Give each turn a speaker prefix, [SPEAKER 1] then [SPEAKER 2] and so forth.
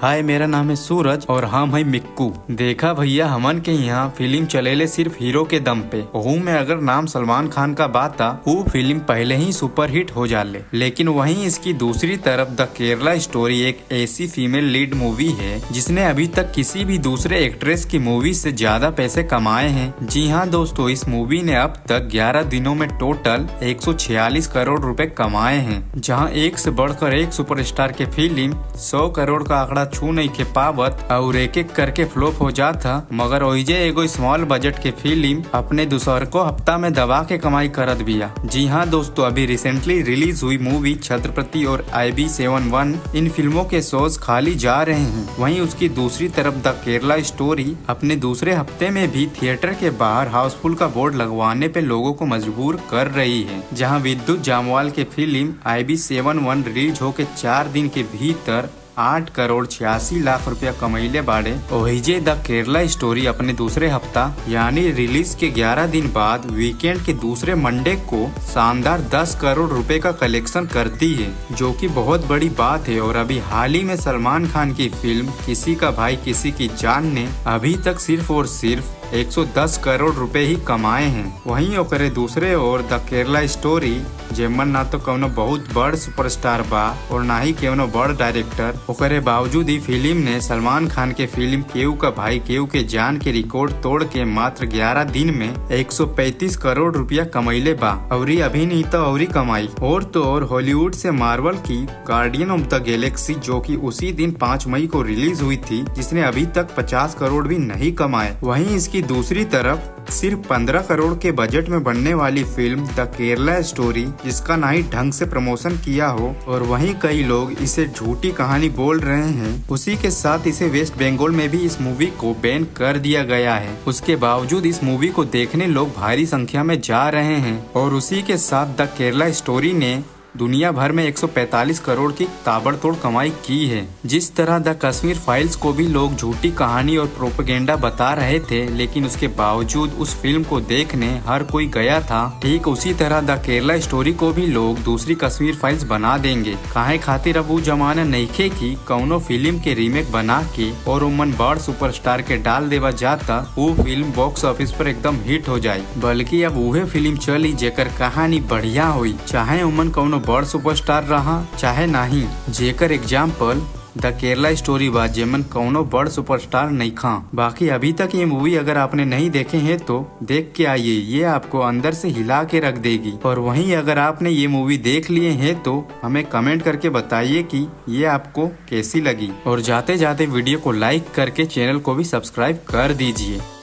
[SPEAKER 1] हाय, मेरा नाम है सूरज और हम है मिक्कू। देखा भैया, हमन के यहाँ फ़िल्म चलेले सिर्फ़ हीरो के दम पे। ओहू में अगर नाम सलमान खान का बात था वो फ़िल्म पहले ही सुपर हिट हो जाले। लेकिन वहीं इसकी दूसरी तरफ़ द केरला स्टोरी एक ऐसी फीमेल लीड मूवी है, जिसने अभी तक किसी भी दूसरे एक्ट्रेस की मूवी से ज़्यादा पैसे कमाए हैं। जी हाँ दोस्तों, इस मूवी ने अब तक 11 दिनों में टोटल 146 करोड़ रूपए कमाए हैं, जहाँ एक से बढ़कर एक सुपरस्टार के फ़िल्म सौ करोड़ का आंकड़ा छू के पावत, और एक एक करके फ्लोप हो जाता मगर ओइजे एगो स्मॉल बजट के फ़िल्म अपने दूसर को हफ़्ता में दबा के कमाई करत बिया। जी हाँ दोस्तों, अभी रिसेंटली रिलीज़ हुई मूवी छत्रपति और आई बी सेवन वन इन फ़िल्मों के शोज़ खाली जा रहे हैं। वहीं उसकी दूसरी तरफ़ द केरला स्टोरी अपने दूसरे हफ़्ते में भी थिएटर के बाहर हाउसफुल का बोर्ड लगवाने पे लोगों को मजबूर कर रही है। जहाँ विद्युत जामवाल के film I B seven one release होके चार दिन के भीतर आठ करोड़ छियासी लाख रुपया कमैले बाड़े। ओहिजे द केरला स्टोरी अपने दूसरे हफ़्ता, यानी रिलीज़ के 11 दिन बाद वीकेंड के दूसरे मंडे को शानदार 10 करोड़ रुपए का कलेक्शन करती है जो कि बहुत बड़ी बात है। और अभी हाल ही में सलमान खान की फ़िल्म, किसी का भाई, किसी की जान ने अभी तक सिर्फ़ और सिर्फ़ 110 करोड़ रुपए ही कमाए हैं। वहीं ओकरे दूसरे और द केरला स्टोरी जेमन ना तो कौनो बहुत बड़ सुपरस्टार बा, और ना ही कौनो बड़ डायरेक्टर। ओकरे बावजूद ही फ़िल्म ने सलमान खान के फ़िल्म केहू का भाई केहू के जान के रिकॉर्ड तोड़ के मात्र 11 दिन में 135 करोड़ रुपया कमैले बा, और अभी नहीं तो और कमाई। और तो और हॉलीवुड से मार्वल की गार्डियन ऑफ़ द गैलेक्सी, जो कि उसी दिन 5 मई को रिलीज़ हुई थी, जिसने अभी तक 50 करोड़ भी नहीं कमाए। वहीं इसकी दूसरी तरफ़ सिर्फ़ 15 करोड़ के बजट में बनने वाली फ़िल्म द केरला स्टोरी जिसका ना ही ढंग से प्रमोशन किया हो, और वहीं कई लोग इसे झूठी कहानी बोल रहे हैं। उसी के साथ इसे वेस्ट बंगाल में भी इस मूवी को बैन कर दिया गया है। उसके बावजूद इस मूवी को देखने लोग भारी संख्या में जा रहे हैं, और उसी के साथ द केरला स्टोरी ने दुनिया भर में 145 करोड़ की ताबड़तोड़ कमाई की है। जिस तरह द कश्मीर फाइल्स को भी लोग झूठी कहानी और प्रोपेगेंडा बता रहे थे, लेकिन उसके बावजूद उस फ़िल्म को देखने हर कोई गया था। ठीक उसी तरह द केरला स्टोरी को भी लोग दूसरी कश्मीर फाइल्स बना देंगे। काहे खातिर अब वो जमाना नहीं नईखे की कौनो फ़िल्म के रीमेक बना के और उमन बड़ सुपरस्टार के डाल देवा जाता, वो फ़िल्म बॉक्स ऑफ़िस पर एकदम हिट हो जाए। बल्कि अब वह फ़िल्म चली जेकर कहानी बढ़िया हुई। चाहे उमन कौनो बड़ सुपरस्टार रहा, चाहे नाही। जेकर एग्ज़ाम्पल द केरला स्टोरी बा जेमन कौनो बड़ सुपरस्टार नहीं खा। बाकी अभी तक ये मूवी अगर आपने नहीं देखे हैं तो देख के आइए, ये आपको अंदर से हिला के रख देगी। और वहीं अगर आपने ये मूवी देख लिए हैं तो हमें कमेंट करके बताइए कि ये आपको कैसी लगी। और जाते जाते वीडियो को लाइक करके चैनल को भी सब्सक्राइब कर दीजिए।